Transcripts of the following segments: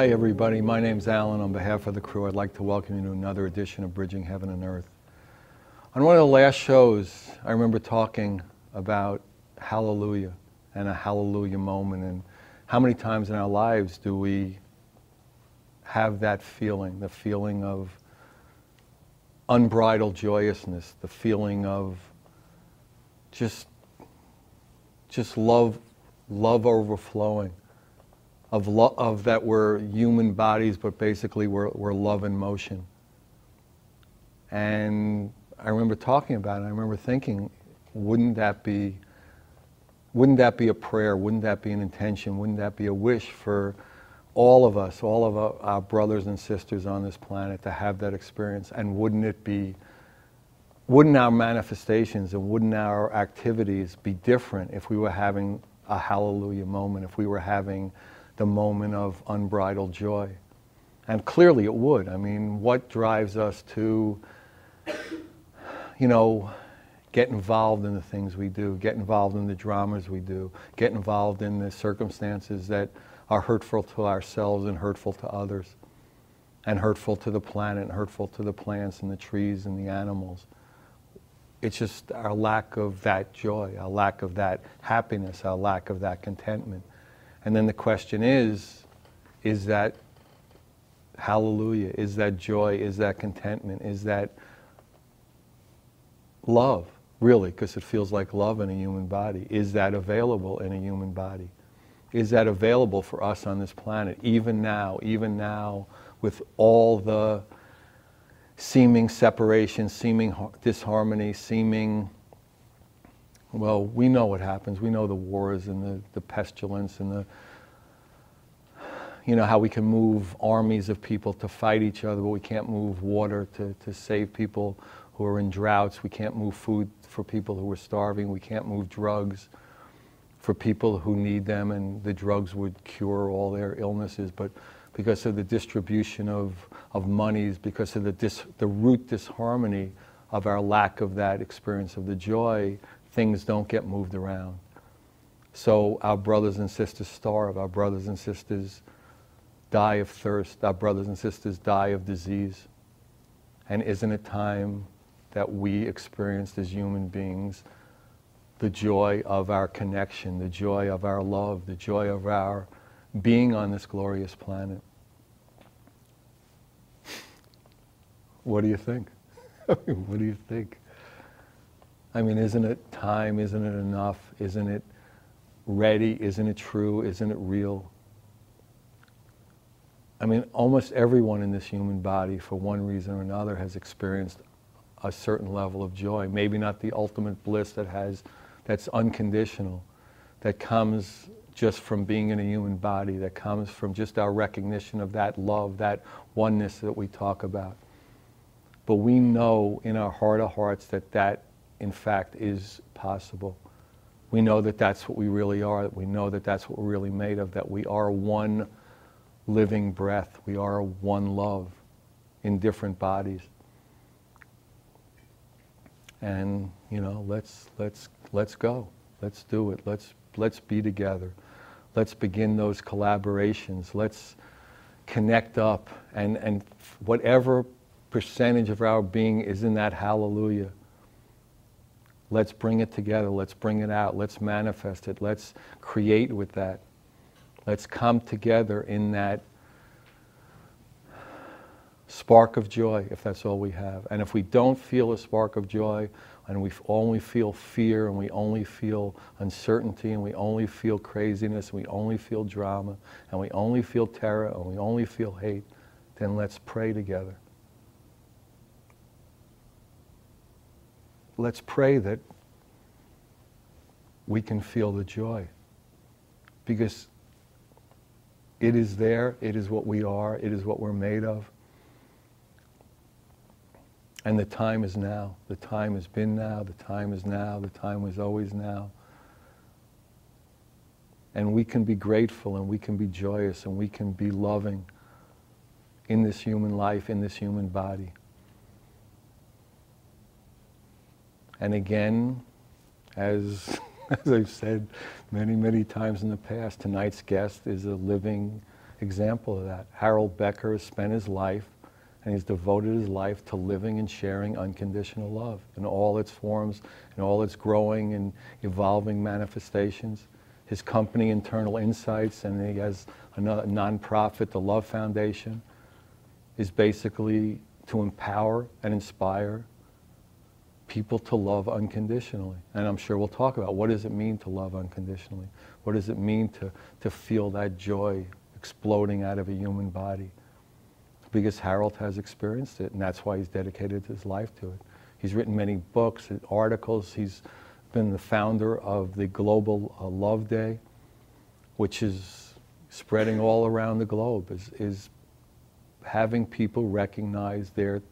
Hi, everybody. My name's Alan. On behalf of the crew, I'd like to welcome you to another edition of Bridging Heaven and Earth. On one of the last shows, I remember talking about hallelujah and a hallelujah moment, and how many times in our lives do we have that feeling, the feeling of unbridled joyousness, the feeling of just, just love, love overflowing of, lo- of that we're human bodies, but basically we're, we're love in motion. And I remember talking about it. I remember thinking, wouldn't that be, wouldn't that be a prayer? Wouldn't that be an intention? Wouldn't that be a wish for all of us, all of our, our brothers and sisters on this planet to have that experience? And wouldn't it be, wouldn't our manifestations and wouldn't our activities be different if we were having a hallelujah moment, if we were having the moment of unbridled joy. And clearly it would. I mean, what drives us to, you know, get involved in the things we do, get involved in the dramas we do, get involved in the circumstances that are hurtful to ourselves and hurtful to others, and hurtful to the planet, and hurtful to the plants and the trees and the animals. It's just our lack of that joy, our lack of that happiness, our lack of that contentment. And then the question is is that hallelujah? Is that joy? Is that contentment? Is that love, really? Because it feels like love in a human body. Is that available in a human body? Is that available for us on this planet, even now, even now, with all the seeming separation, seeming disharmony, seeming well, we know what happens. We know the wars and the, the pestilence and the, you know, how we can move armies of people to fight each other, but we can't move water to, to save people who are in droughts. We can't move food for people who are starving. We can't move drugs for people who need them, and the drugs would cure all their illnesses. But because of the distribution of, of monies, because of the, dis, the root disharmony of our lack of that experience of the joy, things don't get moved around. So our brothers and sisters starve, our brothers and sisters die of thirst, our brothers and sisters die of disease. And isn't it time that we experienced as human beings the joy of our connection, the joy of our love, the joy of our being on this glorious planet? What do you think? what do you think? I mean, isn't it time? Isn't it enough? Isn't it ready? Isn't it true? Isn't it real? I mean, almost everyone in this human body, for one reason or another, has experienced a certain level of joy. Maybe not the ultimate bliss that has, that's unconditional, that comes just from being in a human body, that comes from just our recognition of that love, that oneness that we talk about. But we know in our heart of hearts that that in fact, is possible. We know that that's what we really are, that we know that that's what we're really made of, that we are one living breath, we are one love in different bodies. And, you know, let's, let's, let's go. Let's do it. Let's, let's be together. Let's begin those collaborations. Let's connect up. And, and whatever percentage of our being is in that hallelujah, Let's bring it together. Let's bring it out. Let's manifest it. Let's create with that. Let's come together in that spark of joy, if that's all we have. And if we don't feel a spark of joy, and we only feel fear, and we only feel uncertainty, and we only feel craziness, and we only feel drama, and we only feel terror, and we only feel hate, then let's pray together. Let's pray that we can feel the joy. Because it is there, it is what we are, it is what we're made of. And the time is now. The time has been now, the time is now, the time is always now. And we can be grateful and we can be joyous and we can be loving in this human life, in this human body. And again, as, as I've said many, many times in the past, tonight's guest is a living example of that. Harold Becker has spent his life and he's devoted his life to living and sharing unconditional love in all its forms, in all its growing and evolving manifestations. His company, Internal Insights, and he has a nonprofit, the Love Foundation, is basically to empower and inspire people to love unconditionally. And I'm sure we'll talk about what does it mean to love unconditionally? What does it mean to, to feel that joy exploding out of a human body? Because Harold has experienced it, and that's why he's dedicated his life to it. He's written many books, and articles. He's been the founder of the Global uh, Love Day, which is spreading all around the globe, is, is having people recognize their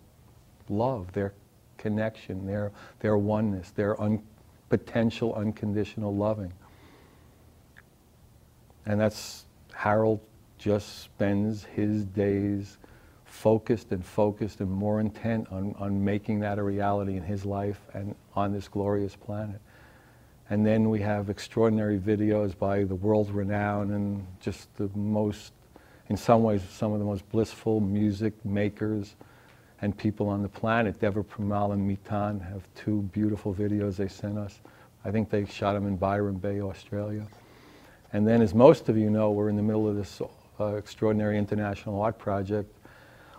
love, their connection, their, their oneness, their un, potential unconditional loving. And that's Harold just spends his days focused and focused and more intent on, on making that a reality in his life and on this glorious planet. And then we have extraordinary videos by the world renowned and just the most, in some ways, some of the most blissful music makers and people on the planet. Deva Premal and Miten have two beautiful videos they sent us. I think they shot them in Byron Bay, Australia. And then, as most of you know, we're in the middle of this uh, extraordinary international art project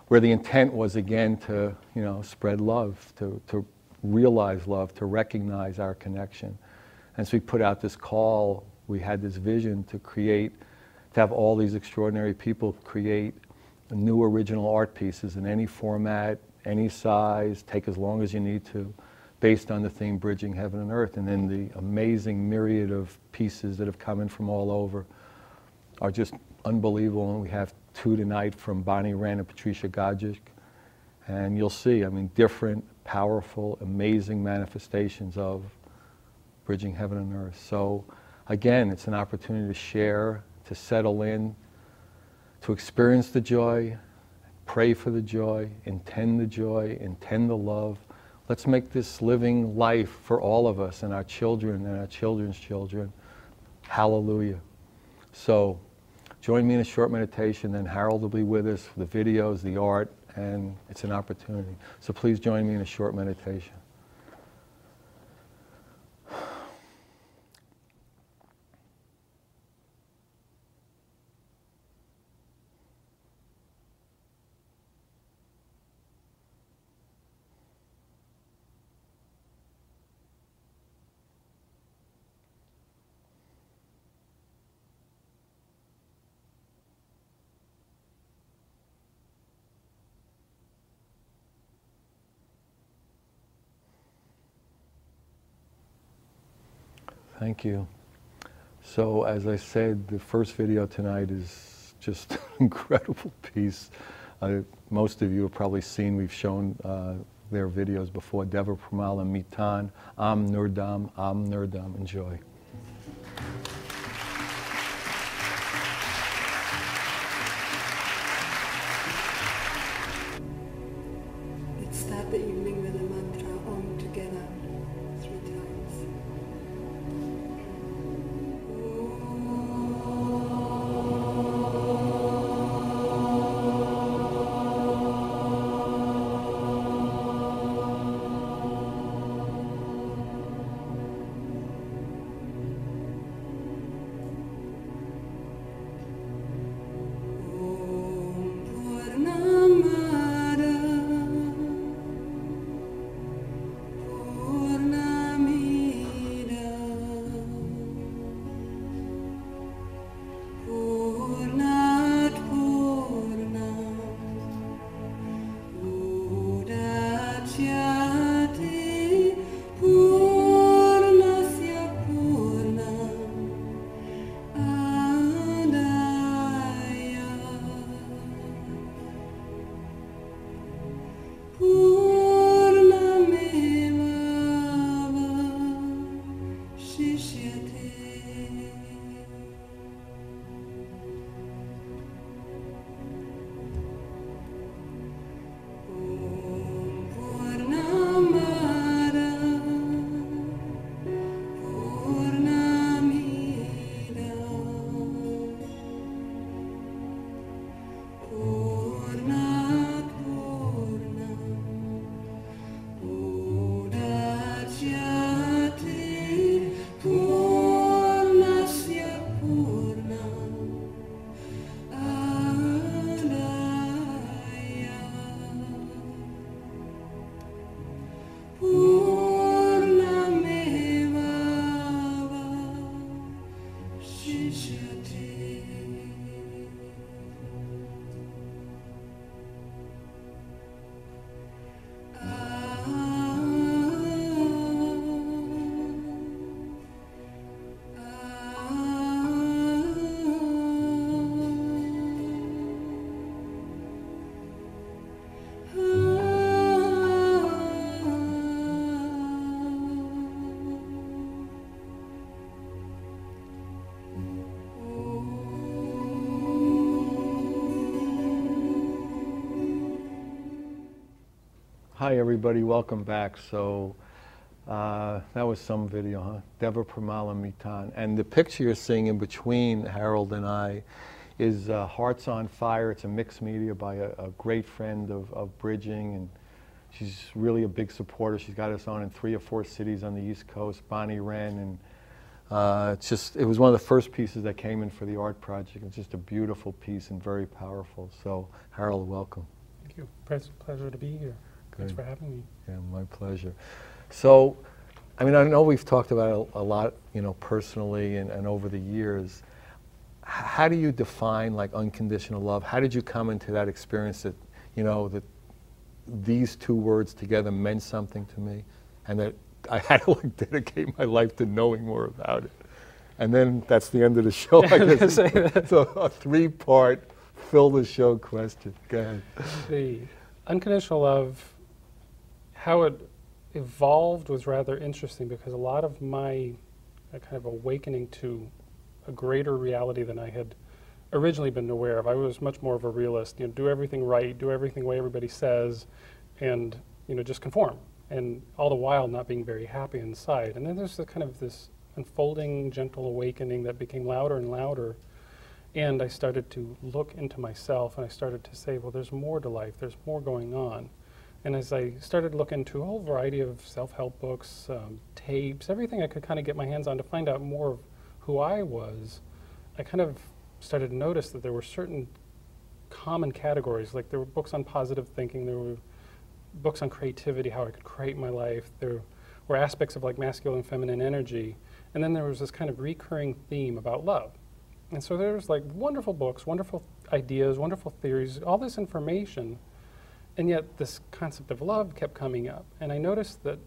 where the intent was again to, you know, spread love, to, to realize love, to recognize our connection. And so we put out this call, we had this vision to create, to have all these extraordinary people create new original art pieces in any format, any size, take as long as you need to, based on the theme Bridging Heaven and Earth. And then the amazing myriad of pieces that have come in from all over are just unbelievable. And we have two tonight from Bonnie Rand and Patricia Gojic. And you'll see, I mean, different, powerful, amazing manifestations of Bridging Heaven and Earth. So, again, it's an opportunity to share, to settle in, to experience the joy, pray for the joy, intend the joy, intend the love. Let's make this living life for all of us and our children and our children's children. Hallelujah. So, join me in a short meditation, then Harold will be with us for the videos, the art, and it's an opportunity. So, please join me in a short meditation. Thank you. So, as I said, the first video tonight is just an incredible piece. Uh, most of you have probably seen, we've shown uh, their videos before. Deva Premal and Miten, Am Nurdam, Am Nurdam. Enjoy. Hi, everybody. Welcome back. So uh, that was some video, huh? Deva Pramala Miten. And the picture you're seeing in between Harold and I is uh, Hearts on Fire. It's a mixed media by a, a great friend of, of Bridging. And she's really a big supporter. She's got us on in three or four cities on the East Coast, Bonnie Wren. And uh, it's just, it was one of the first pieces that came in for the art project. It's just a beautiful piece and very powerful. So, Harold, welcome. Thank you. Pleasure to be here. Thanks for having me. Yeah, my pleasure. So, I mean, I know we've talked about it a lot, you know, personally and, and over the years. How do you define like unconditional love? How did you come into that experience that, you know, that these two words together meant something to me, and that I had to like dedicate my life to knowing more about it? And then that's the end of the show. I guess. so a three-part fill the show question. Go ahead. The unconditional love how it evolved was rather interesting because a lot of my uh, kind of awakening to a greater reality than I had originally been aware of. I was much more of a realist, you know, do everything right, do everything the way everybody says, and you know, just conform. And all the while not being very happy inside. And then there's the kind of this unfolding gentle awakening that became louder and louder. And I started to look into myself and I started to say, well, there's more to life, there's more going on. And as I started looking into a whole variety of self-help books, um, tapes, everything I could kind of get my hands on to find out more of who I was, I kind of started to notice that there were certain common categories. Like there were books on positive thinking, there were books on creativity, how I could create my life. There were aspects of like masculine and feminine energy. And then there was this kind of recurring theme about love. And so there was like wonderful books, wonderful ideas, wonderful theories, all this information and yet, this concept of love kept coming up. And I noticed that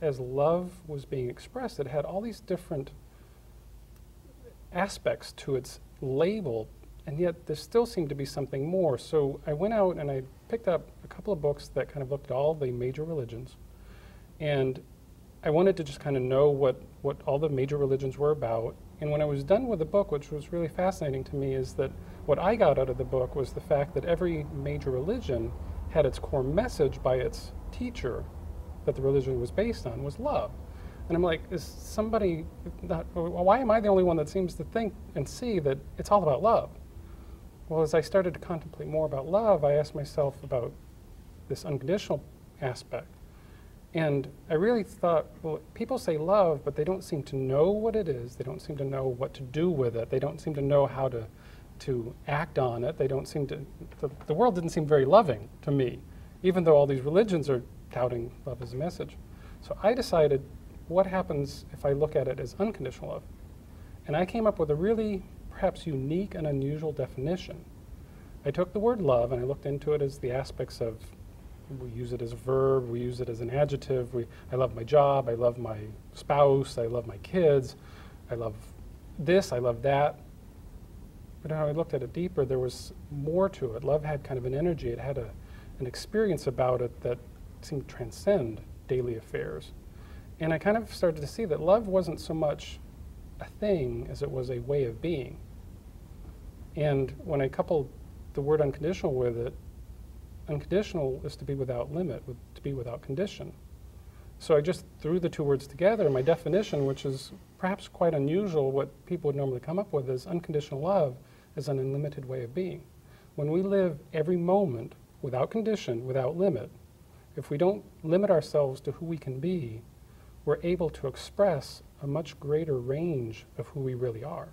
as love was being expressed, it had all these different aspects to its label, and yet there still seemed to be something more. So I went out and I picked up a couple of books that kind of looked at all the major religions. And I wanted to just kind of know what, what all the major religions were about. And when I was done with the book, which was really fascinating to me, is that what I got out of the book was the fact that every major religion had its core message by its teacher that the religion was based on was love. And I'm like, is somebody not, why am I the only one that seems to think and see that it's all about love? Well, as I started to contemplate more about love, I asked myself about this unconditional aspect. And I really thought, well, people say love, but they don't seem to know what it is. They don't seem to know what to do with it. They don't seem to know how to to act on it. They don't seem to, the, the world didn't seem very loving to me, even though all these religions are touting love as a message. So I decided, what happens if I look at it as unconditional love? And I came up with a really perhaps unique and unusual definition. I took the word love and I looked into it as the aspects of we use it as a verb, we use it as an adjective. We, I love my job, I love my spouse, I love my kids, I love this, I love that. But when I looked at it deeper, there was more to it. Love had kind of an energy, it had a, an experience about it that seemed to transcend daily affairs. And I kind of started to see that love wasn't so much a thing as it was a way of being. And when I coupled the word unconditional with it, unconditional is to be without limit, to be without condition. So I just threw the two words together. My definition, which is perhaps quite unusual, what people would normally come up with, is unconditional love as an unlimited way of being. When we live every moment without condition, without limit, if we don't limit ourselves to who we can be, we're able to express a much greater range of who we really are.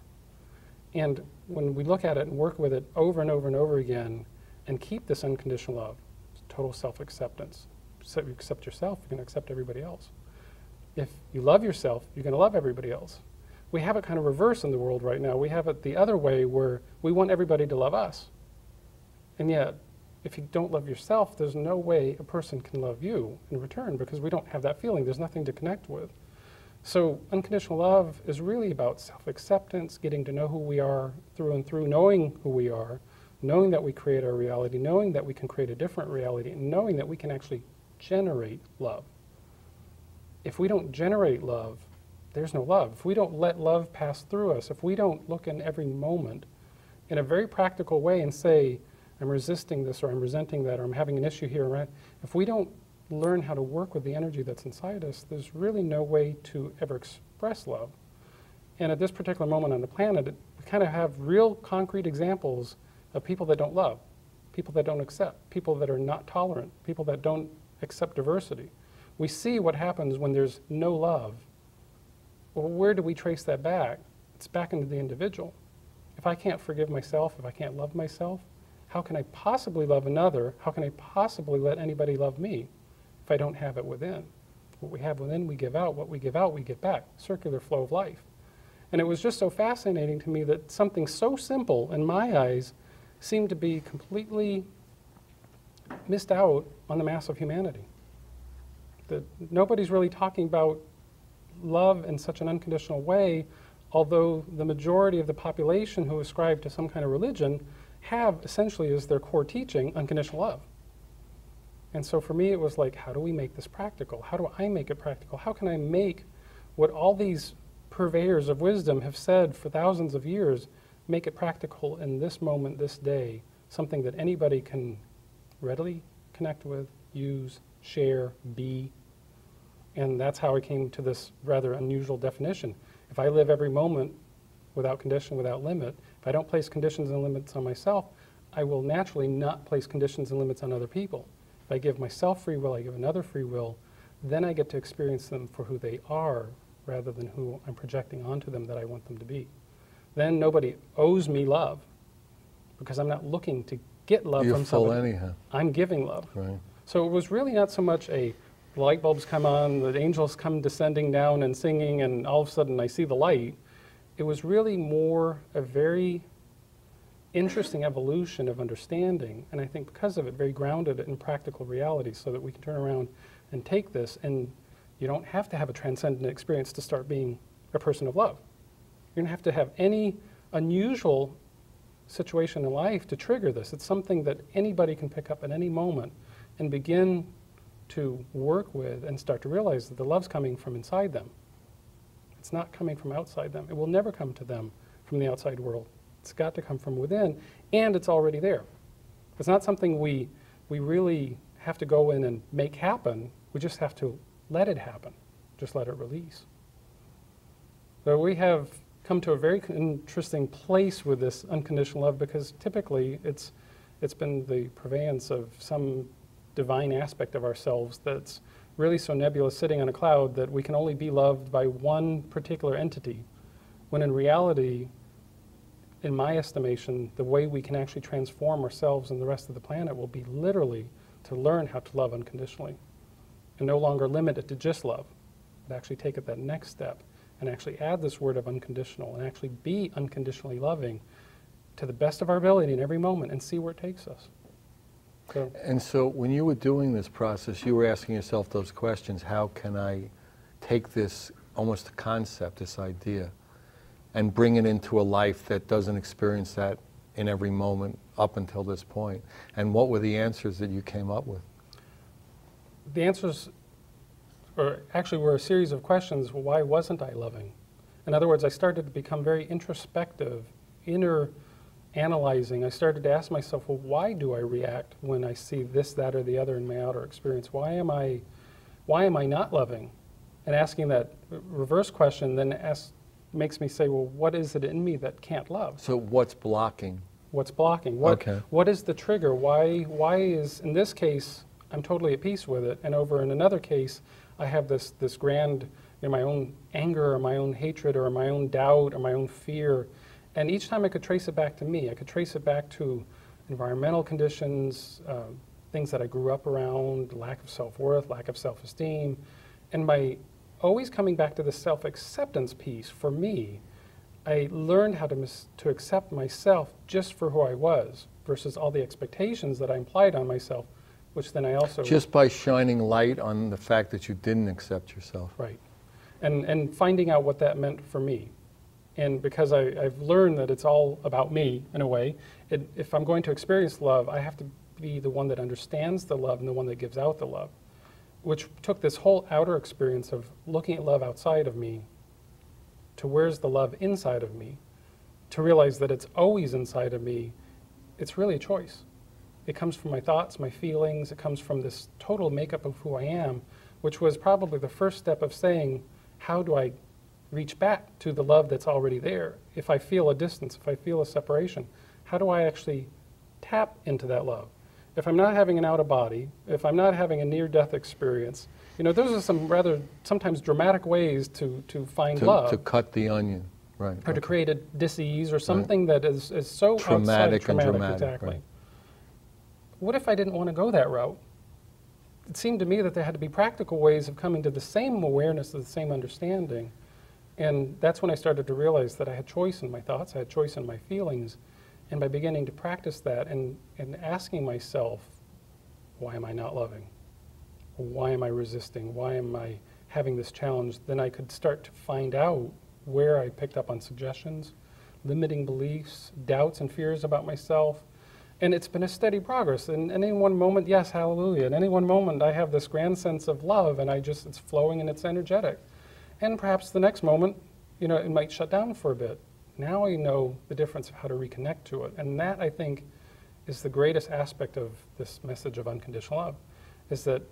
And when we look at it and work with it over and over and over again and keep this unconditional love, total self acceptance, so you accept yourself, you're going to accept everybody else. If you love yourself, you're going to love everybody else we have it kind of reverse in the world right now. We have it the other way where we want everybody to love us. And yet, if you don't love yourself, there's no way a person can love you in return because we don't have that feeling. There's nothing to connect with. So, unconditional love is really about self acceptance, getting to know who we are through and through, knowing who we are, knowing that we create our reality, knowing that we can create a different reality, and knowing that we can actually generate love. If we don't generate love, there's no love. If we don't let love pass through us, if we don't look in every moment in a very practical way and say, I'm resisting this or I'm resenting that or I'm having an issue here, right? If we don't learn how to work with the energy that's inside us, there's really no way to ever express love. And at this particular moment on the planet, it, we kind of have real concrete examples of people that don't love, people that don't accept, people that are not tolerant, people that don't accept diversity. We see what happens when there's no love. Well, where do we trace that back? It's back into the individual. If I can't forgive myself, if I can't love myself, how can I possibly love another? How can I possibly let anybody love me if I don't have it within? What we have within, we give out. What we give out, we get back. Circular flow of life. And it was just so fascinating to me that something so simple, in my eyes, seemed to be completely missed out on the mass of humanity. That nobody's really talking about love in such an unconditional way, although the majority of the population who ascribe to some kind of religion have essentially as their core teaching unconditional love. And so for me, it was like, how do we make this practical? How do I make it practical? How can I make what all these purveyors of wisdom have said for thousands of years, make it practical in this moment, this day, something that anybody can readily connect with, use, share, be. And that's how I came to this rather unusual definition. If I live every moment without condition, without limit, if I don't place conditions and limits on myself, I will naturally not place conditions and limits on other people. If I give myself free will, I give another free will, then I get to experience them for who they are rather than who I'm projecting onto them that I want them to be. Then nobody owes me love because I'm not looking to get love You're from full somebody. anyhow, I'm giving love. right? So it was really not so much a the light bulbs come on, the angels come descending down and singing, and all of a sudden I see the light. It was really more a very interesting evolution of understanding, and I think because of it, very grounded in practical reality, so that we can turn around and take this, and you don't have to have a transcendent experience to start being a person of love. You don't have to have any unusual situation in life to trigger this. It's something that anybody can pick up at any moment and begin to work with and start to realize that the love's coming from inside them. It's not coming from outside them. It will never come to them from the outside world. It's got to come from within, and it's already there. It's not something we, we really have to go in and make happen. We just have to let it happen, just let it release. So we have come to a very interesting place with this unconditional love because typically it's, it's been the purveyance of some divine aspect of ourselves that's really so nebulous sitting on a cloud that we can only be loved by one particular entity. When in reality, in my estimation, the way we can actually transform ourselves and the rest of the planet will be literally to learn how to love unconditionally and no longer limit it to just love, but actually take it that next step and actually add this word of unconditional and actually be unconditionally loving to the best of our ability in every moment and see where it takes us. So, And so when you were doing this process, you were asking yourself those questions, how can I take this almost a concept, this idea, and bring it into a life that doesn't experience that in every moment up until this point? And what were the answers that you came up with? the answers or actually were a series of questions why wasn't I loving? In other words, I started to become very introspective, inner analyzing. I started to ask myself, well, why do I react when I see this, that, or the other in my outer experience? Why am I, why am I not loving? And asking that reverse question then ask, makes me say, well, what is it in me that can't love? So what's blocking? What's blocking? What, Okay. what is the trigger? Why, why is, in this case, I'm totally at peace with it, and over in another case, I have this, this grand, you know, my own anger or my own hatred or my own doubt or my own fear. And each time I could trace it back to me, I could trace it back to environmental conditions, uh, things that I grew up around, lack of self worth, lack of self esteem. And by always coming back to the self acceptance piece for me, I learned how to, mis- to accept myself just for who I was versus all the expectations that I implied on myself, which then I also. Just by shining light on the fact that you didn't accept yourself. Right. And, and finding out what that meant for me. And because I, I've learned that it's all about me in a way, it, if I'm going to experience love, I have to be the one that understands the love and the one that gives out the love, which took this whole outer experience of looking at love outside of me to where's the love inside of me, to realize that it's always inside of me. It's really a choice. It comes from my thoughts, my feelings. It comes from this total makeup of who I am, which was probably the first step of saying, how do I reach back to the love that's already there? If I feel a distance, if I feel a separation, how do I actually tap into that love? If I'm not having an out of body, if I'm not having a near death experience, you know, those are some rather sometimes dramatic ways to, to find To, love to cut the onion, right. or to create a disease or something that is, is so Traumatic outside and traumatic, dramatic, exactly. right. What if I didn't want to go that route? It seemed to me that there had to be practical ways of coming to the same awareness, of the same understanding. And that's when I started to realize that I had choice in my thoughts, I had choice in my feelings. And by beginning to practice that and, and asking myself, why am I not loving? Why am I resisting? Why am I having this challenge? Then I could start to find out where I picked up on suggestions, limiting beliefs, doubts and fears about myself. And it's been a steady progress. And in any one moment, yes, hallelujah. In any one moment, I have this grand sense of love and I just, it's flowing and it's energetic. And perhaps the next moment, you know, it might shut down for a bit. Now I know the difference of how to reconnect to it. And that, I think, is the greatest aspect of this message of unconditional love, is that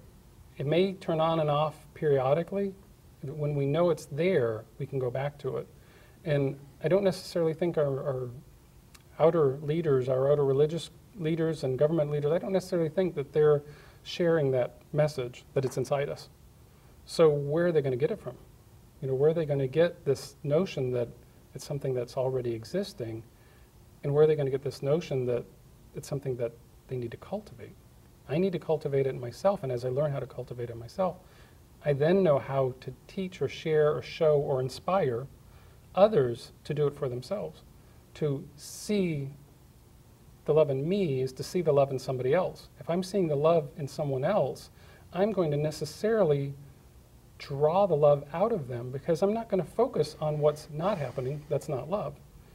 it may turn on and off periodically. but When we know it's there, we can go back to it. And I don't necessarily think our, our outer leaders, our outer religious leaders and government leaders, I don't necessarily think that they're sharing that message, that it's inside us. So where are they going to get it from? You know, where are they going to get this notion that it's something that's already existing? And where are they going to get this notion that it's something that they need to cultivate? I need to cultivate it myself, and as I learn how to cultivate it myself, I then know how to teach or share or show or inspire others to do it for themselves. To see the love in me is to see the love in somebody else. If I'm seeing the love in someone else, I'm going to necessarily draw the love out of them because I'm not going to focus on what's not happening, that's not love.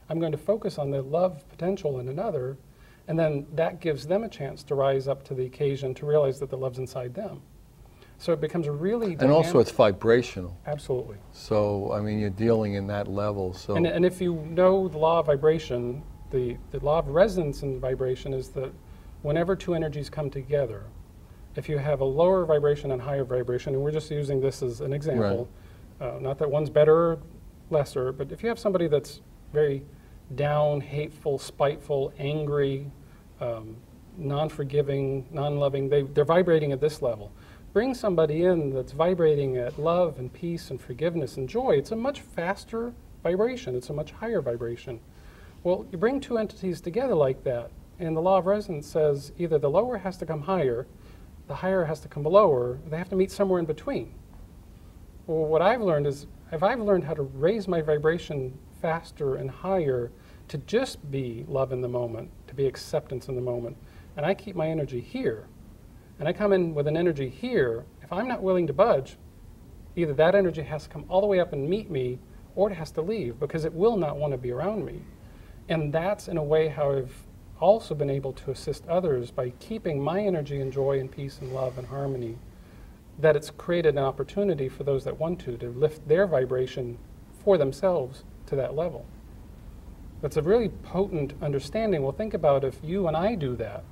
I'm going to focus on the love potential in another, and then that gives them a chance to rise up to the occasion to realize that the love's inside them. So it becomes a really And also it's vibrational. absolutely. So, I mean, you're dealing in that level, so. And, and if you know the law of vibration, the, the law of resonance and vibration is that whenever two energies come together, if you have a lower vibration and higher vibration, and we're just using this as an example, uh, not that one's better or lesser, but if you have somebody that's very down, hateful, spiteful, angry, um, non forgiving, non loving, they, they're vibrating at this level. Bring somebody in that's vibrating at love and peace and forgiveness and joy. It's a much faster vibration, it's a much higher vibration. Well, you bring two entities together like that, and the law of resonance says either the lower has to come higher, the higher has to come below, or they have to meet somewhere in between. Well, what I've learned is if I've learned how to raise my vibration faster and higher to just be love in the moment, to be acceptance in the moment, and I keep my energy here, and I come in with an energy here, if I'm not willing to budge, either that energy has to come all the way up and meet me, or it has to leave because it will not want to be around me. And that's in a way how I've also been able to assist others by keeping my energy and joy and peace and love and harmony. That it's created an opportunity for those that want to to lift their vibration for themselves to that level. That's a really potent understanding. Well, think about if you and I do that.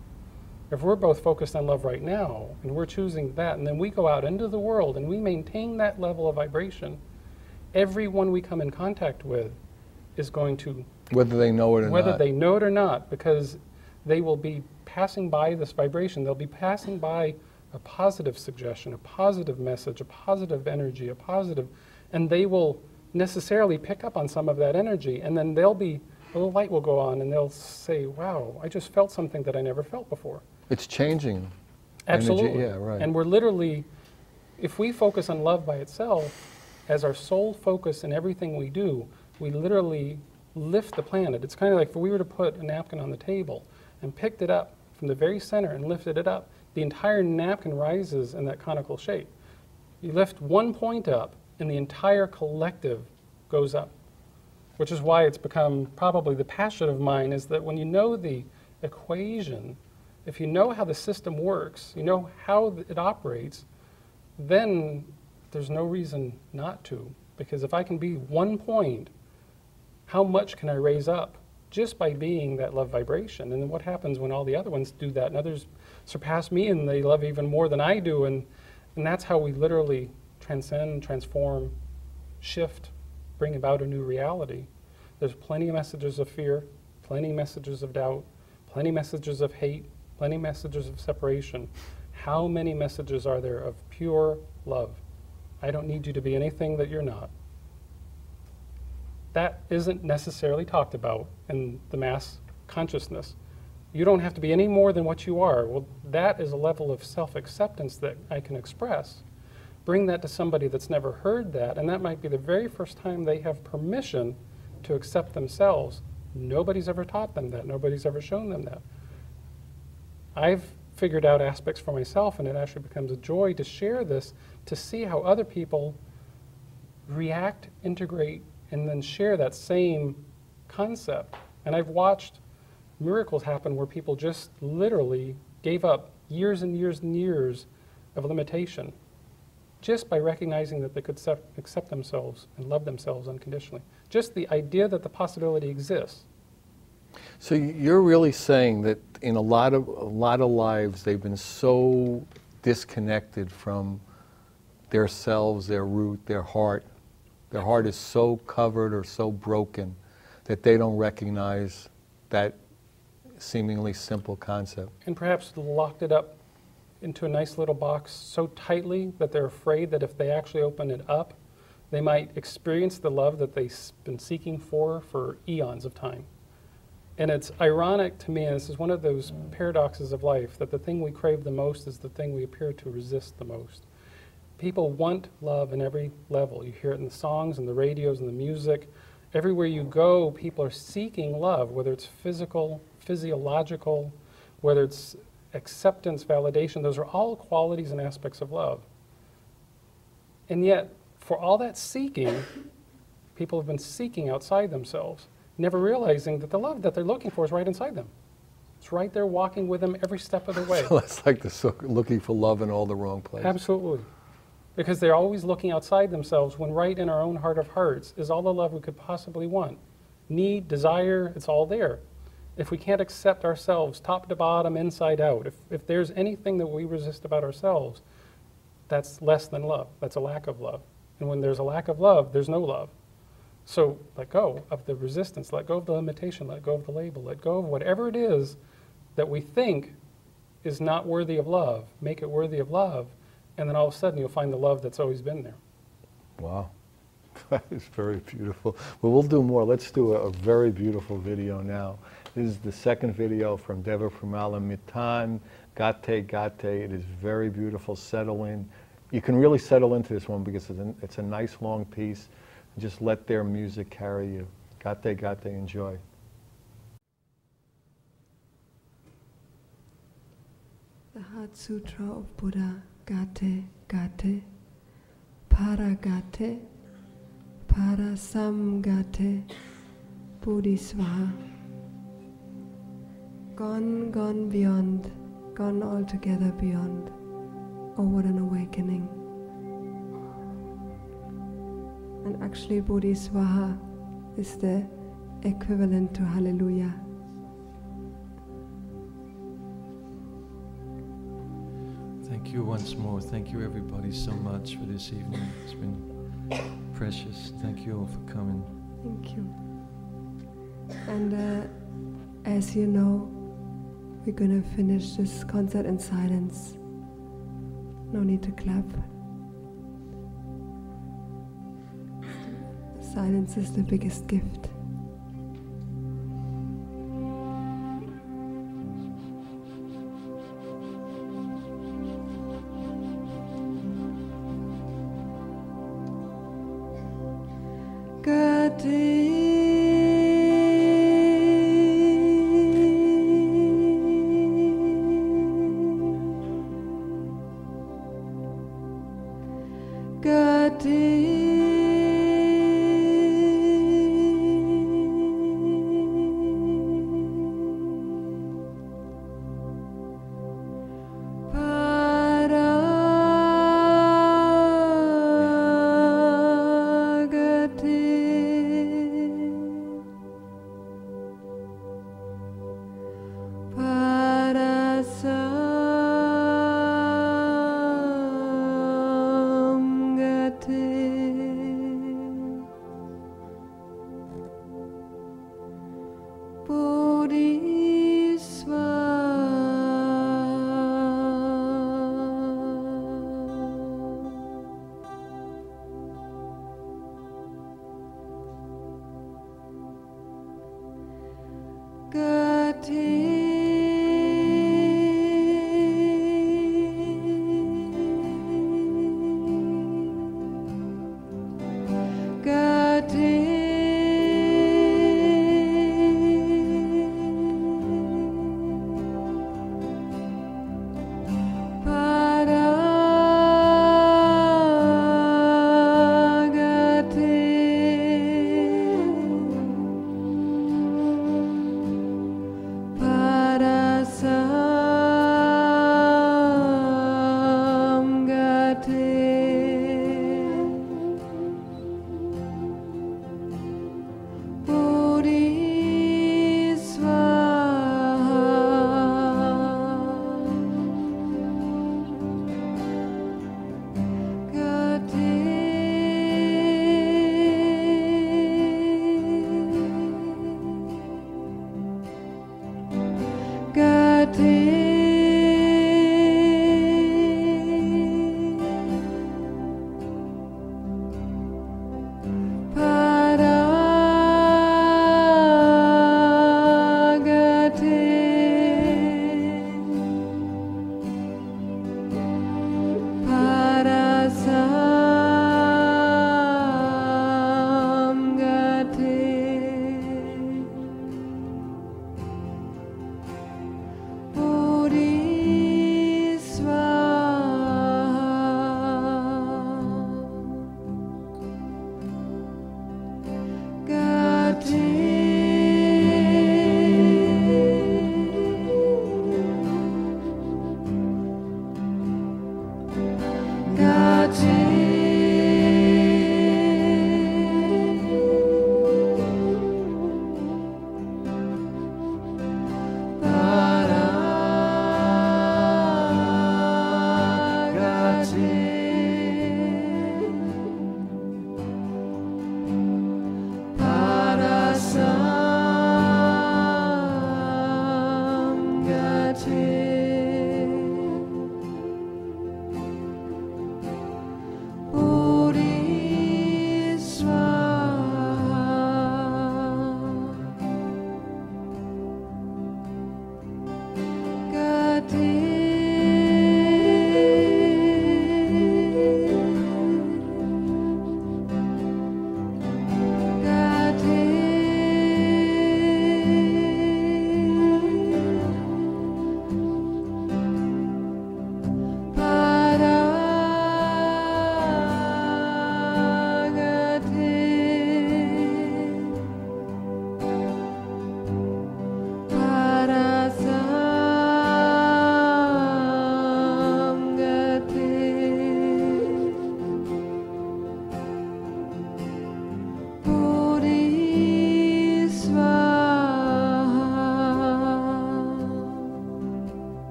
If we're both focused on love right now and we're choosing that, and then we go out into the world and we maintain that level of vibration, everyone we come in contact with is going to Whether they know it or not. whether not. they know it or not, because they will be passing by this vibration. They'll be passing by a positive suggestion, a positive message, a positive energy, a positive, and they will necessarily pick up on some of that energy, and then they'll be a little light will go on, and they'll say, "Wow, I just felt something that I never felt before." It's changing. Energy, Absolutely. yeah, right. And we're literally, if we focus on love by itself as our sole focus in everything we do, we literally lift the planet. It's kind of like if we were to put a napkin on the table and picked it up from the very center and lifted it up, the entire napkin rises in that conical shape. You lift one point up, and the entire collective goes up. Which is why it's become probably the passion of mine is that when you know the equation, if you know how the system works, you know how it operates, then there's no reason not to. Because if I can be one point, how much can I raise up just by being that love vibration. And what happens when all the other ones do that and others surpass me and they love even more than I do? And, and that's how we literally transcend, transform, shift, bring about a new reality. There's plenty of messages of fear, plenty of messages of doubt, plenty of messages of hate, plenty of messages of separation. How many messages are there of pure love? I don't need you to be anything that you're not. That isn't necessarily talked about in the mass consciousness. You don't have to be any more than what you are. Well, that is a level of self acceptance that I can express. Bring that to somebody that's never heard that, and that might be the very first time they have permission to accept themselves. Nobody's ever taught them that, nobody's ever shown them that. I've figured out aspects for myself, and it actually becomes a joy to share this to see how other people react, integrate, and then share that same concept. And I've watched miracles happen where people just literally gave up years and years and years of limitation just by recognizing that they could accept themselves and love themselves unconditionally. Just the idea that the possibility exists. So you're really saying that in a lot of a lot of lives they've been so disconnected from their selves, their root, their heart. Their heart is so covered or so broken that they don't recognize that seemingly simple concept. And perhaps locked it up into a nice little box so tightly that they're afraid that if they actually open it up, they might experience the love that they've been seeking for for eons of time. And it's ironic to me, and this is one of those paradoxes of life, that the thing we crave the most is the thing we appear to resist the most. People want love in every level. You hear it in the songs and the radios and the music. Everywhere you go, people are seeking love, whether it's physical, physiological, whether it's acceptance, validation. Those are all qualities and aspects of love. And yet, for all that seeking, people have been seeking outside themselves never realizing that the love that they're looking for is right inside them. It's right there walking with them every step of the way. so it's like the looking for love in all the wrong places. Absolutely. Because they're always looking outside themselves when right in our own heart of hearts is all the love we could possibly want. Need, desire, it's all there. If we can't accept ourselves top to bottom, inside out, if, if there's anything that we resist about ourselves, that's less than love. That's a lack of love. And when there's a lack of love, there's no love. So let go of the resistance, let go of the limitation, let go of the label, let go of whatever it is that we think is not worthy of love. Make it worthy of love, and then all of a sudden you'll find the love that's always been there. Wow. That is very beautiful. Well, we'll do more. Let's do a, a very beautiful video now. This is the second video from Deva Primala Miten, Gate Gate. It is very beautiful. Settle in. You can really settle into this one because it's a, it's a nice long piece. Just let their music carry you. Gate, gate, enjoy. The Heart Sutra of Buddha, Gate, Gate, Paragate, Parasamgate, Bodhi Svaha. Gone, gone beyond, gone altogether beyond. Oh, what an awakening. And actually, Bodhi Svaha is the equivalent to Hallelujah. You once more. Thank you, everybody, so much for this evening. It's been precious. Thank you all for coming. Thank you. And uh, as you know, we're going to finish this concert in silence. No need to clap. Silence is the biggest gift.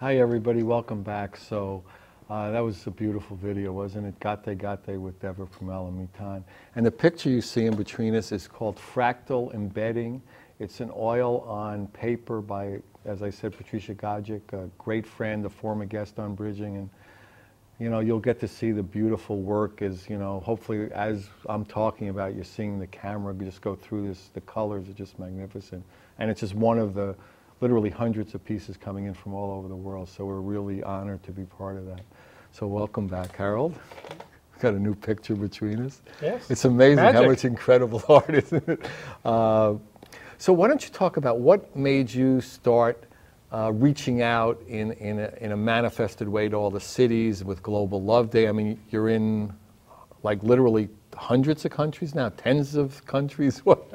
Hi, everybody. Welcome back. So uh, that was a beautiful video, wasn't it? Gate Gate with Deborah Premal and Miten. And the picture you see in between us is called fractal embedding. It's an oil on paper by, as I said, Patricia Gajic, a great friend, a former guest on Bridging. And, you know, you'll get to see the beautiful work as, you know, hopefully as I'm talking about, you're seeing the camera just go through this. The colors are just magnificent. And it's just one of the literally hundreds of pieces coming in from all over the world. So we're really honored to be part of that. So welcome back, Harold. We've got a new picture between us. Yes. It's amazing how much incredible art, isn't it? Uh, so why don't you talk about what made you start uh, reaching out in, in, a, in a manifested way to all the cities with Global Love Day? I mean, you're in like literally hundreds of countries now, tens of countries. What?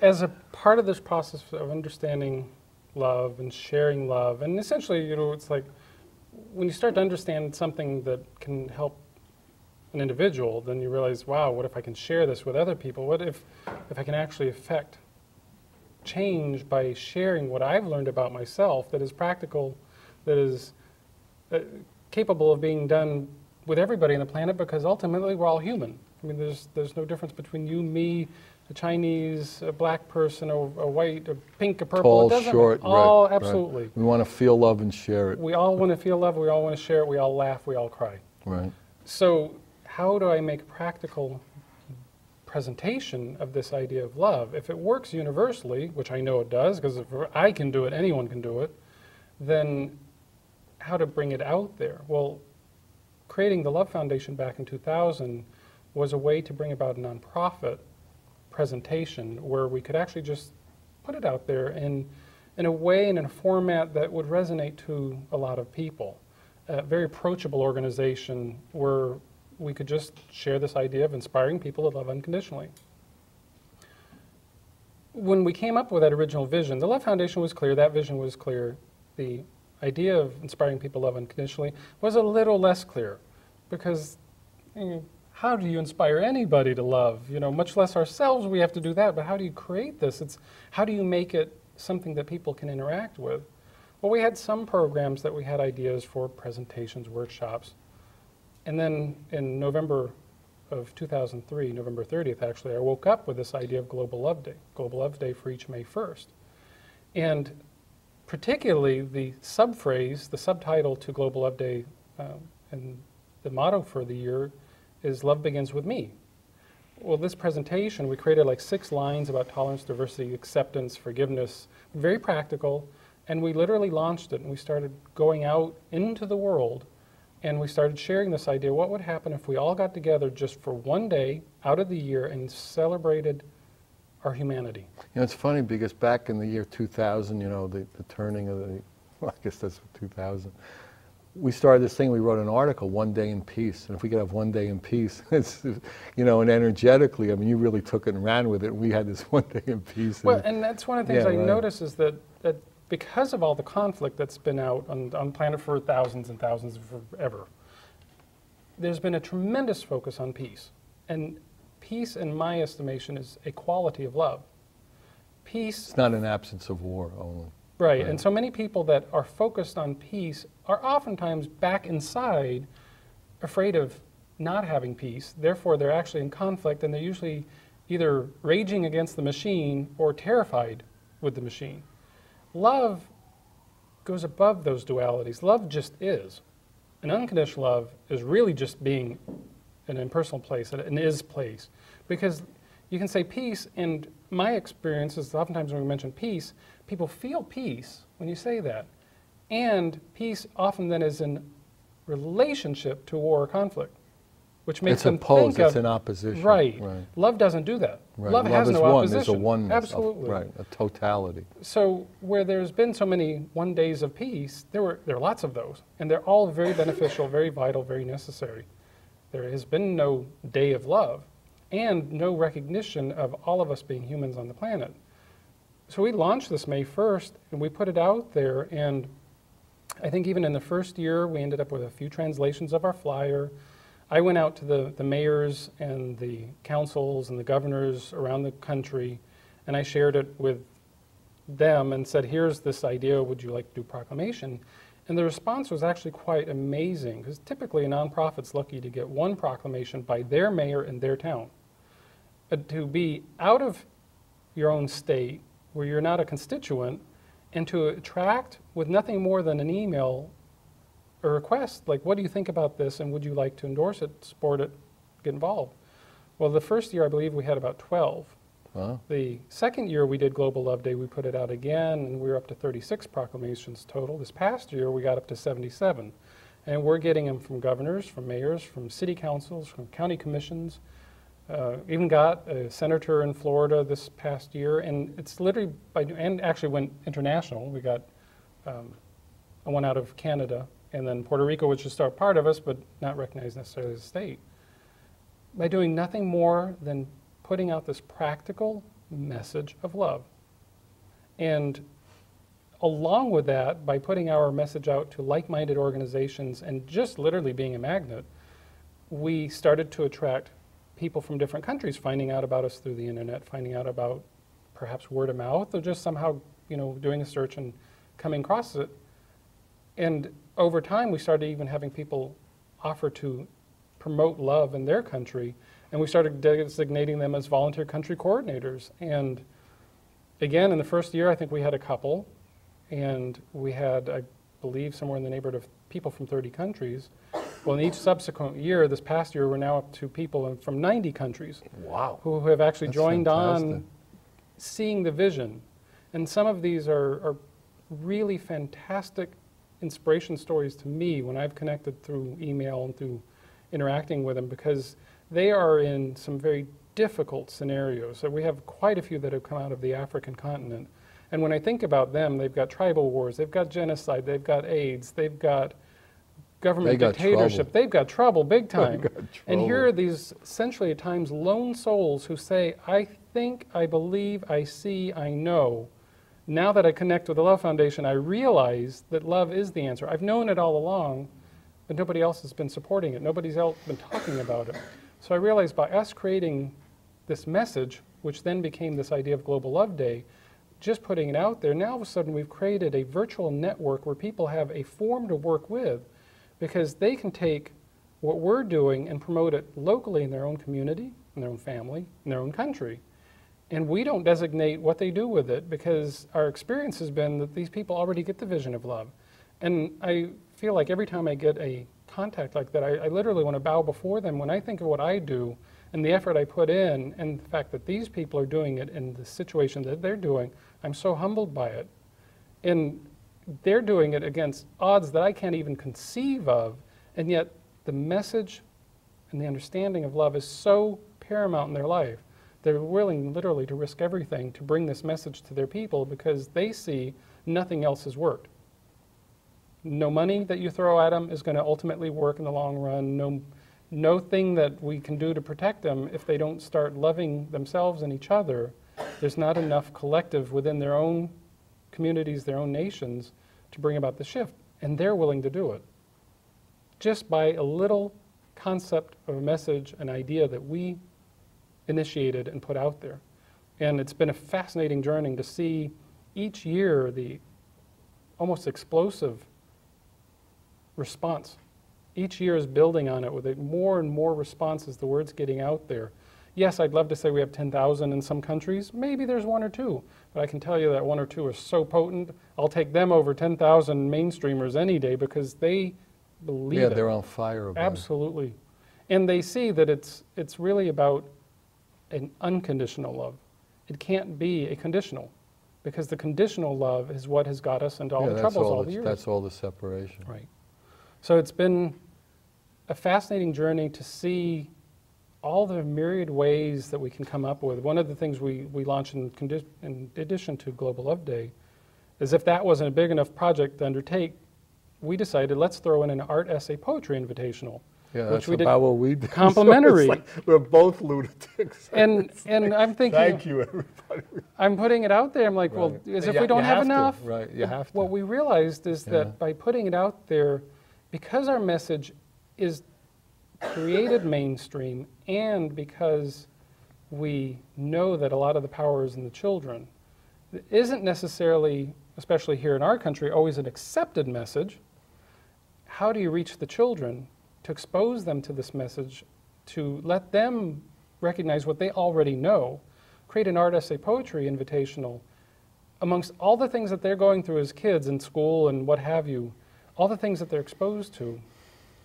As a part of this process of understanding love and sharing love, and essentially, you know, it's like when you start to understand something that can help an individual, then you realize, wow, what if I can share this with other people? What if, if I can actually affect change by sharing what I've learned about myself that is practical, that is uh, capable of being done with everybody on the planet because ultimately we're all human. I mean, there's, there's no difference between you, me, a Chinese, a black person, a, a white, a pink, a purple. Tall, it doesn't short, right, all right. absolutely. We want to feel love and share it. We all want to feel love. We all want to share it. We all laugh. We all cry. Right. So, how do I make practical presentation of this idea of love? If it works universally, which I know it does, because if I can do it, anyone can do it, then how to bring it out there? Well, creating the Love Foundation back in 2000 was a way to bring about a nonprofit presentation where we could actually just put it out there in, in a way and in a format that would resonate to a lot of people. A very approachable organization where we could just share this idea of inspiring people to love unconditionally. When we came up with that original vision, the Love Foundation was clear, that vision was clear. The idea of inspiring people to love unconditionally was a little less clear because you know, how do you inspire anybody to love? You know, much less ourselves, we have to do that, but how do you create this? It's how do you make it something that people can interact with? Well, we had some programs that we had ideas for presentations, workshops. And then in November of 2003, November 30th, actually, I woke up with this idea of Global Love Day, Global Love Day for each May 1st. And particularly the subphrase, the subtitle to Global Love Day, um, and the motto for the year is Love Begins with Me. Well, this presentation, we created like six lines about tolerance, diversity, acceptance, forgiveness, very practical, and we literally launched it and we started going out into the world and we started sharing this idea what would happen if we all got together just for one day out of the year and celebrated our humanity. You know, it's funny because back in the year 2000, you know, the, the turning of the, well, I guess that's 2000, we started this thing, we wrote an article, One Day in Peace. And if we could have one day in peace, it's, you know, and energetically, I mean, you really took it and ran with it. We had this one day in peace. Well, and that's one of the things Yeah, I right. notice is that, that because of all the conflict that's been out on, on planet for thousands and thousands forever, there's been a tremendous focus on peace. And peace, in my estimation, is a quality of love. Peace it's not an absence of war only. Right. Right. And so many people that are focused on peace are oftentimes back inside afraid of not having peace. Therefore, they're actually in conflict and they're usually either raging against the machine or terrified with the machine. Love goes above those dualities. Love just is. An unconditional love is really just being an impersonal place, an is place. Because you can say peace, and my experience is oftentimes when we mention peace, people feel peace when you say that. And peace often then is in relationship to war or conflict, which makes It's them opposed, think it's of, in opposition. Right. Right. Love doesn't do that. right. Love, has is no one. opposition. There's a oneness. of- Absolutely. right, a totality. So where there's been so many one days of peace, there were there are lots of those, and they're all very beneficial, very vital, very necessary. There has been no day of love, and no recognition of all of us being humans on the planet. So we launched this May 1st, and we put it out there, and I think even in the first year, we ended up with a few translations of our flyer. I went out to the, the mayors and the councils and the governors around the country, and I shared it with them and said, here's this idea, would you like to do proclamation? And the response was actually quite amazing, because typically a nonprofit's lucky to get one proclamation by their mayor in their town. But to be out of your own state, where you're not a constituent, and to attract with nothing more than an email a request, like, what do you think about this, and would you like to endorse it, support it, get involved? Well, the first year, I believe we had about 12. Wow. The second year we did Global Love Day, we put it out again, and we were up to 36 proclamations total. This past year, we got up to 77. And we're getting them from governors, from mayors, from city councils, from county commissions. Uh, even got a senator in Florida this past year, and it's literally by, and actually went international. We got um, one out of Canada, and then Puerto Rico, which is still part of us, but not recognized necessarily as a state. By doing nothing more than putting out this practical message of love. And along with that, by putting our message out to like minded organizations and just literally being a magnet, we started to attract people from different countries finding out about us through the internet, finding out about perhaps word of mouth or just somehow, you know, doing a search and coming across it. And over time, we started even having people offer to promote love in their country and we started designating them as volunteer country coordinators. And again, in the first year, I think we had a couple, and we had, I believe, somewhere in the neighborhood of people from 30 countries. Well, in each subsequent year, this past year, we're now up to people from 90 countries. Wow. Who have actually That's joined fantastic. on seeing the vision. And some of these are, are really fantastic inspiration stories to me when I've connected through email and through interacting with them because they are in some very difficult scenarios. So we have quite a few that have come out of the African continent. And when I think about them, they've got tribal wars, they've got genocide, they've got AIDS, they've got government They dictatorship, trouble. they've got trouble big time. got And here are these essentially at times lone souls who say, I think, I believe, I see, I know. Now that I connect with the Love Foundation, I realize that love is the answer. I've known it all along, but nobody else has been supporting it. Nobody's else been talking about it. So I realized by us creating this message, which then became this idea of Global Love Day, just putting it out there, now all of a sudden we've created a virtual network where people have a form to work with because they can take what we're doing and promote it locally in their own community, in their own family, in their own country. And we don't designate what they do with it because our experience has been that these people already get the vision of love. And I feel like every time I get a contact like that, I, I literally want to bow before them when I think of what I do and the effort I put in and the fact that these people are doing it in the situation that they're doing. I'm so humbled by it. And they're doing it against odds that I can't even conceive of, and yet the message and the understanding of love is so paramount in their life. They're willing literally to risk everything to bring this message to their people because they see nothing else has worked. No money that you throw at them is going to ultimately work in the long run. No, no thing that we can do to protect them if they don't start loving themselves and each other. There's not enough collective within their own communities, their own nations, to bring about the shift. And they're willing to do it. Just by a little concept a message, an idea that we initiated and put out there. And it's been a fascinating journey to see each year the almost explosive response. Each year is building on it with more and more responses, the word's getting out there. Yes, I'd love to say we have 10,000 in some countries. Maybe there's one or two. But I can tell you that one or two are so potent, I'll take them over 10,000 mainstreamers any day because they believe Yeah, it. they're on fire about it. Absolutely. And they see that it's, it's really about an unconditional love. It can't be a conditional because the conditional love is what has got us into all Yeah, the troubles all all the the- years. That's all the separation. Right. So it's been a fascinating journey to see all the myriad ways that we can come up with. One of the things we, we launched in, in addition to Global Love Day is if that wasn't a big enough project to undertake, we decided let's throw in an art essay poetry invitational. Yeah, Which that's we did about what we. So complimentary. like we're both lunatics. And, and I'm thinking, Thank you, everybody. I'm putting it out there. I'm like, well, Right. as if Yeah, we don't have, have to, enough. right, you have to. What we realized is Yeah. that by putting it out there, because our message is created mainstream and because we know that a lot of the power is in the children, isn't necessarily, especially here in our country, always an accepted message. How do you reach the children to expose them to this message, to let them recognize what they already know? Create an art essay poetry invitational amongst all the things that they're going through as kids in school and what have you, all the things that they're exposed to.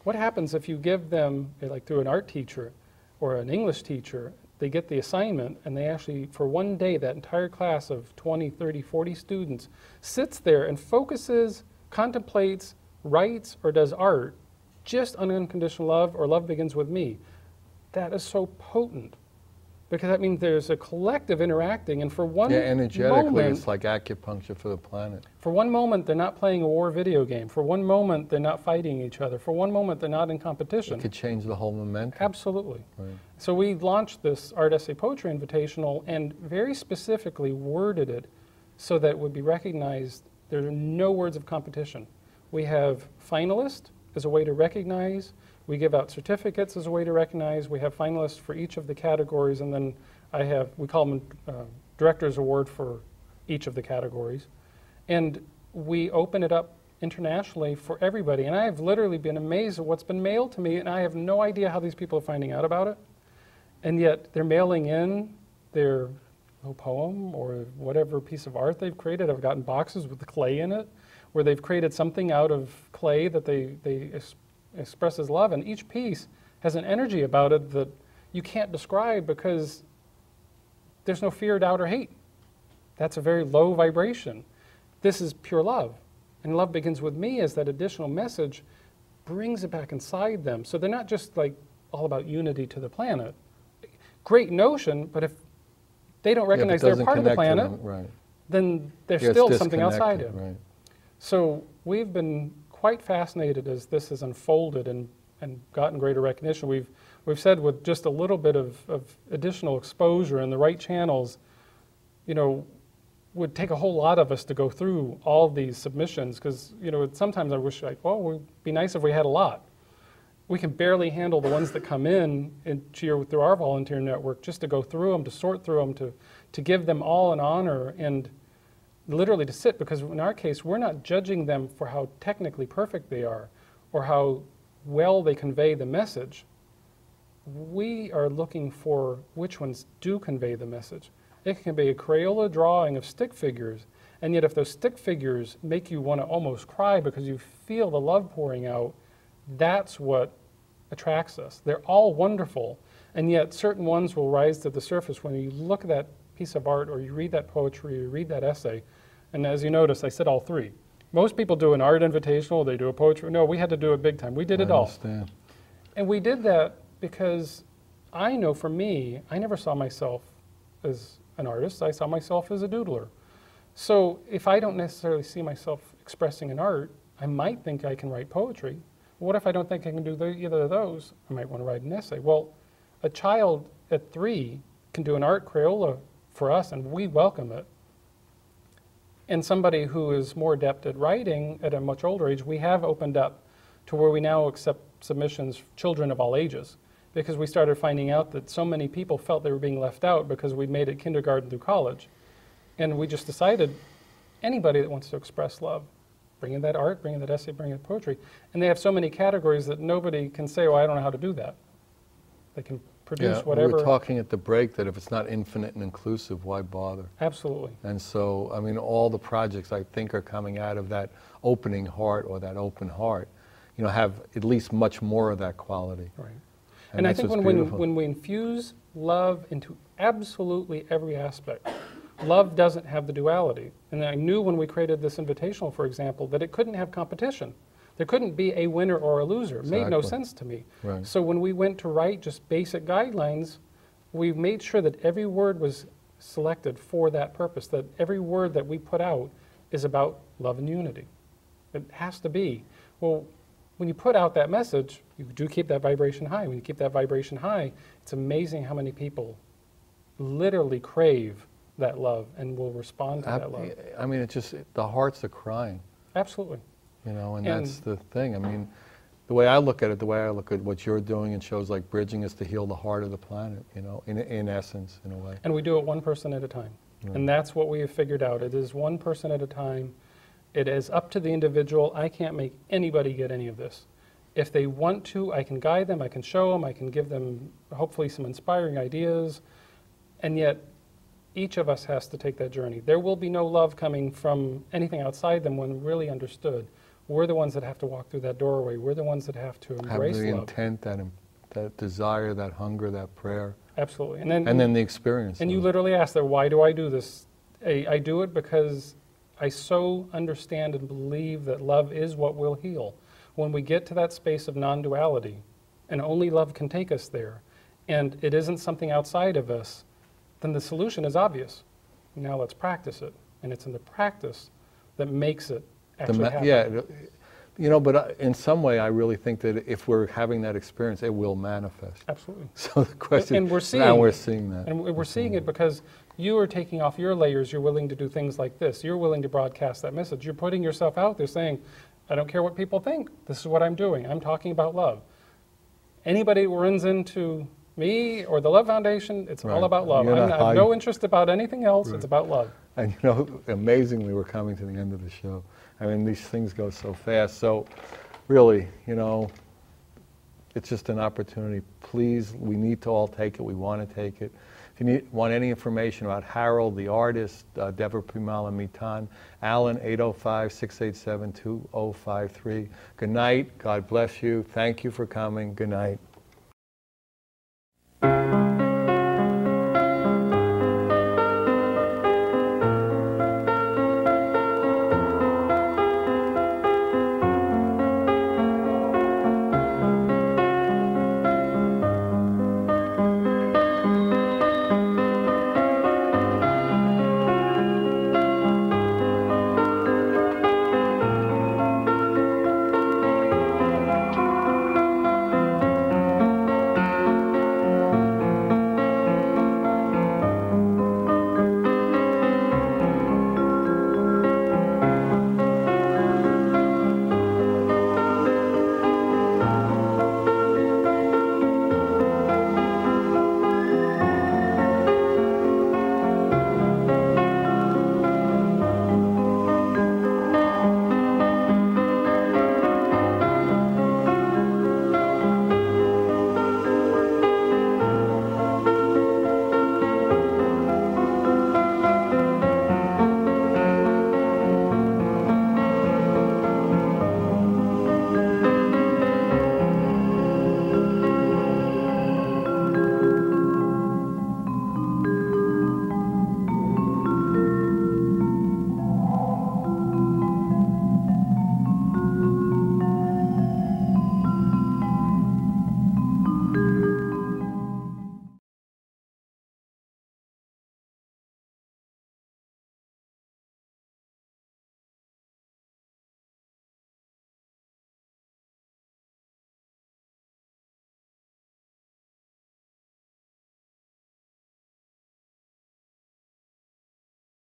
What happens if you give them, like through an art teacher or an English teacher, they get the assignment and they actually, for one day, that entire class of 20, 30, 40 students sits there and focuses, contemplates, writes, or does art just on unconditional love or love begins with me. That is so potent because that means there's a collective interacting, and for one Yeah, energetically, moment, it's like acupuncture for the planet. for one moment they're not playing a war video game. For one moment they're not fighting each other. For one moment they're not in competition. It could change the whole momentum. Absolutely. Right. So we launched this Art Essay Poetry Invitational and very specifically worded it so that it would be recognized. There are no words of competition. We have finalist as a way to recognize. We give out certificates as a way to recognize. We have finalists for each of the categories, and then I have we call them uh, Director's Award for each of the categories, and we open it up internationally for everybody. And I have literally been amazed at what's been mailed to me, and I have no idea how these people are finding out about it. And yet they're mailing in their poem or whatever piece of art they've created. I've gotten boxes with the clay in it where they've created something out of clay that they, they ex- express as love. And each piece has an energy about it that you can't describe because there's no fear, doubt, or hate. That's a very low vibration. This is pure love. And love begins with me as that additional message brings it back inside them. So they're not just like all about unity to the planet. Great notion, but if they don't Yeah, recognize they're part of the planet, them, Right. then there's Yeah, still something outside it. Right. So we've been quite fascinated as this has unfolded and, and gotten greater recognition. We've, we've said with just a little bit of, of additional exposure in the right channels, you know, would take a whole lot of us to go through all these submissions because, you know, sometimes I wish like, well, it would be nice if we had a lot. We can barely handle the ones that come in into your, through our volunteer network just to go through them, to sort through them, to, to give them all an honor and literally to sit because in our case we're not judging them for how technically perfect they are or how well they convey the message. We are looking for which ones do convey the message. It can be a crayola drawing of stick figures and yet if those stick figures make you want to almost cry because you feel the love pouring out that's what attracts us. They're all wonderful and yet certain ones will rise to the surface. When you look at that piece of art or you read that poetry or you read that essay and as you notice, I said all three. Most people do an art invitational, they do a poetry. No, we had to do it big time. We did I it all. understand. And we did that because I know for me, I never saw myself as an artist, I saw myself as a doodler. So if I don't necessarily see myself expressing in art, I might think I can write poetry. What if I don't think I can do the, either of those? I might want to write an essay. Well, a child at three can do an art Crayola for us, and we welcome it and somebody who is more adept at writing at a much older age, we have opened up to where we now accept submissions, children of all ages, because we started finding out that so many people felt they were being left out because we made it kindergarten through college. And we just decided anybody that wants to express love, bring in that art, bring in that essay, bring in poetry. And they have so many categories that nobody can say, well, I don't know how to do that. They can produce Yeah, whatever. we were talking at the break that if it's not infinite and inclusive, why bother? Absolutely. And so, I mean, all the projects I think are coming out of that opening heart or that open heart, you know, have at least much more of that quality. Right. And And, I think when, when, when we infuse love into absolutely every aspect, love doesn't have the duality. And I knew when we created this invitational, for example, that it couldn't have competition. There couldn't be a winner or a loser. It made no sense to me. Right. So when we went to write just basic guidelines, we made sure that every word was selected for that purpose, that every word that we put out is about love and unity. It has to be. Well, when you put out that message, you do keep that vibration high. When you keep that vibration high, it's amazing how many people literally crave that love and will respond to that love. I mean, it just, the hearts are crying, Absolutely. You know, and And- that's the thing. I mean, the way I look at it, the way I look at what you're doing in shows like Bridging is to heal the heart of the planet, you know, in, in essence, in a way. And we do it one person at a time. And that's what we have figured out. It is one person at a time. It is up to the individual. I can't make anybody get any of this. If they want to, I can guide them, I can show them, I can give them hopefully some inspiring ideas. And yet, each of us has to take that journey. There will be no love coming from anything outside them when really understood. We're the ones that have to walk through that doorway. We're the ones that have to Have embrace the love. intent, that, that desire, that hunger, that prayer, Absolutely. And then, and then the experience. and you literally asked there, why do I do this? I, I do it because I so understand and believe that love is what will heal. When we get to that space of non duality, and only love can take us there, and it isn't something outside of us, then the solution is obvious. Now let's practice it. And it's in the practice that makes it The Yeah, you know, but uh, in some way, I really think that if we're having that experience, it will manifest. Absolutely. So the question, and we're seeing, now we're seeing that. And we- we're seeing it because you are taking off your layers. You're willing to do things like this. You're willing to broadcast that message. You're putting yourself out there saying, I don't care what people think. This is what I'm doing. I'm talking about love. Anybody who runs into me or the Love Foundation, it's Right. all about love. I'm, not I have no interest about anything else. It's about love. And you know, amazingly, we're coming to the end of the show. I mean, these things go so fast. So, really, you know, it's just an opportunity. Please, we need to all take it. We want to take it. If you need, want any information about Harold, the artist, uh, Deborah Primala Miten, Alan, 805 687 2053. Good night. God bless you. Thank you for coming. Good night.